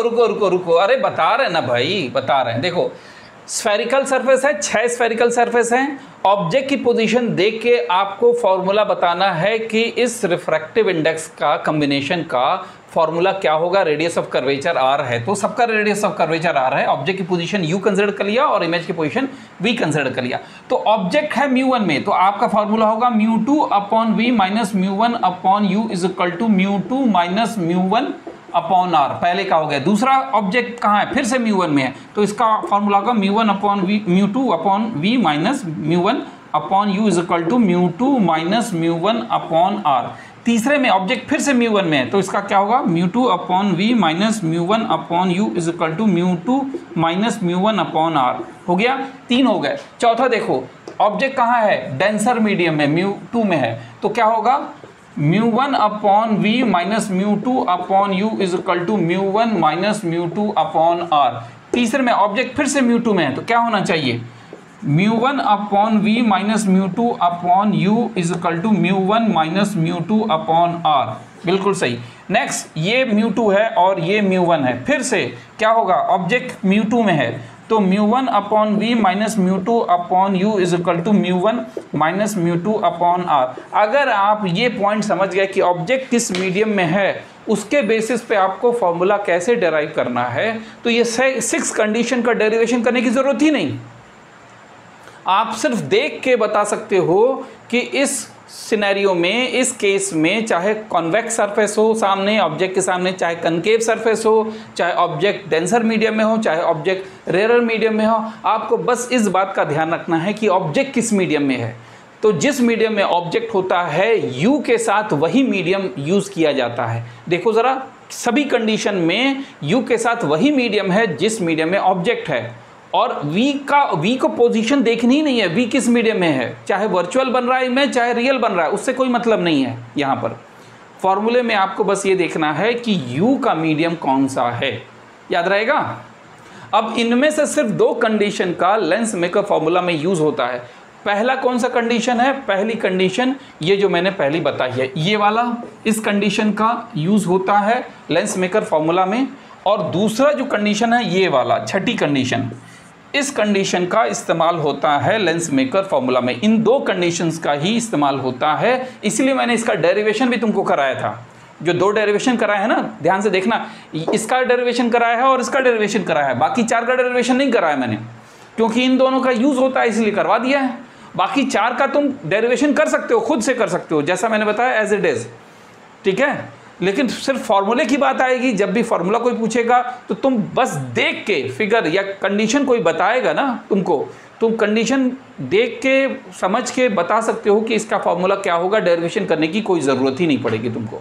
रुको रुको रुको रुको। अरे, बता रहे ना भाई, बता रहे हैं। देखो स्फेरिकल सरफेस है, छह स्फेरिकल सरफेस हैं। ऑब्जेक्ट की पोजीशन देख के आपको फॉर्मूला बताना है कि इस रिफ्रैक्टिव इंडेक्स का कॉम्बिनेशन का फॉर्मूला क्या होगा। रेडियस ऑफ़ कर्वेचर आर है। तो सबका रेडियस ऑफ़ कर्वेचर आर है। ऑब्जेक्ट की पोजीशन यू कंसिडर कर लिया और इमेज की पोजीशन वी कंसिडर कर लिया। तो ऑब्जेक्ट है म्यू वन में। तो आपका फॉर्मूला होगा mu two upon V minus mu one upon U is equal to mu two minus mu one upon R, पहले का हो गया। दूसरा ऑब्जेक्ट कहाँ है? फिर से म्यू वन में है। तो इसका फॉर्मूला होगा mu one upon V mu two upon V minus mu one upon U is equal to mu two minus mu one upon R तीसरे में ऑब्जेक्ट फिर से म्यू वन में है। तो इसका क्या होगा? Mu two upon V minus mu one upon U is equal to mu two minus mu one upon R हो गया? तीन हो गए। चौथा देखो ऑब्जेक्ट कहाँ है? डेंसर मीडियम में म्यू टू में है। तो क्या होगा? Mu one upon V minus mu two upon U is equal to mu one minus mu two upon R तीसरे में ऑब्जेक्ट फिर से म्यू टू में है तो क्या होना चाहिए? Mu one upon V minus mu two upon U is equal to mu one minus mu two upon R बिल्कुल सही। नेक्स्ट ये म्यू टू है और ये म्यू वन है। फिर से क्या होगा? ऑब्जेक्ट म्यू टू में है। तो mu one upon V minus mu two upon U is equal to mu one minus mu two upon R. अगर आप ये पॉइंट समझ गए कि ऑब्जेक्ट किस मीडियम में है, उसके बेसिस पे आपको फॉर्मूला कैसे डेराइव करना है तो ये सिक्स कंडीशन का डेरिवेशन करने की ज़रूरत ही नहीं। आप सिर्फ़ देख के बता सकते हो कि इस सिनेरियो में, इस केस में, चाहे कॉन्वेक्स सरफेस हो सामने ऑब्जेक्ट के सामने, चाहे कनकेव सरफेस हो, चाहे ऑब्जेक्ट डेंसर मीडियम में हो, चाहे ऑब्जेक्ट रेयर मीडियम में हो, आपको बस इस बात का ध्यान रखना है कि ऑब्जेक्ट किस मीडियम में है। तो जिस मीडियम में ऑब्जेक्ट होता है यू के साथ वही मीडियम यूज़ किया जाता है। देखो ज़रा, सभी कंडीशन में यू के साथ वही मीडियम है जिस मीडियम में ऑब्जेक्ट है। और वी का वी को पोजीशन देखनी ही नहीं है वी किस मीडियम में है? चाहे वर्चुअल बन रहा है इमेज चाहे रियल बन रहा है, उससे कोई मतलब नहीं है यहाँ पर। फॉर्मूले में आपको बस ये देखना है कि यू का मीडियम कौन सा है। याद रहेगा? अब इनमें से सिर्फ़ दो कंडीशन का लेंस मेकर फॉर्मूला में यूज़ होता है। पहला कौन सा कंडीशन है? पहली कंडीशन ये जो मैंने पहली बताई है, ये वाला इस कंडीशन का यूज़ होता है लेंस मेकर फॉर्मूला में। और दूसरा जो कंडीशन है, ये वाला, छठी कंडीशन इस कंडीशन का इस्तेमाल होता है लेंस मेकर फॉर्मूला में। इन दो कंडीशंस का ही इस्तेमाल होता है। इसलिए मैंने इसका डेरिवेशन भी तुमको कराया था। जो दो डेरिवेशन कराया है ना, ध्यान से देखना, इसका डेरिवेशन कराया है और इसका डेरिवेशन कराया है। बाकी चार का डेरिवेशन नहीं कराया मैंने। क्योंकि इन दोनों का यूज़ होता है, इसलिए करवा दिया है। बाकी चार का तुम डेरिवेशन कर सकते हो, खुद से कर सकते हो, जैसा मैंने बताया एज इट इज़ ठीक है? लेकिन सिर्फ़ फार्मूले की बात आएगी, जब भी फार्मूला कोई पूछेगा तो तुम बस देख के फिगर या कंडीशन कोई बताएगा ना तुमको, तुम कंडीशन देख के, समझ के बता सकते हो कि इसका फार्मूला क्या होगा डेरिवेशन करने की कोई ज़रूरत ही नहीं पड़ेगी तुमको।